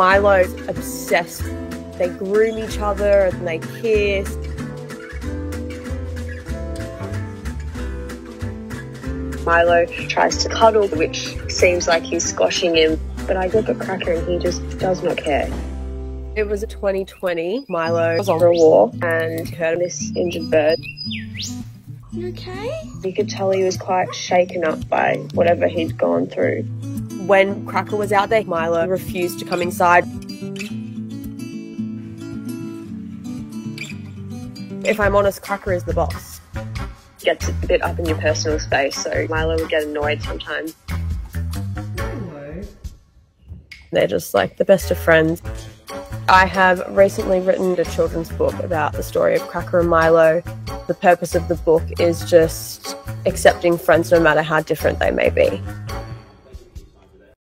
Milo's obsessed. They groom each other and they kiss. Milo tries to cuddle, which seems like he's squashing him. But I look at Cracker and he just does not care. It was 2020. Milo was on a walk and heard this injured bird. You okay? You could tell he was quite shaken up by whatever he'd gone through. When Cracker was out there, Milo refused to come inside. If I'm honest, Cracker is the boss. Gets a bit up in your personal space, so Milo would get annoyed sometimes. Milo. They're just like the best of friends. I have recently written a children's book about the story of Cracker and Milo. The purpose of the book is just accepting friends no matter how different they may be.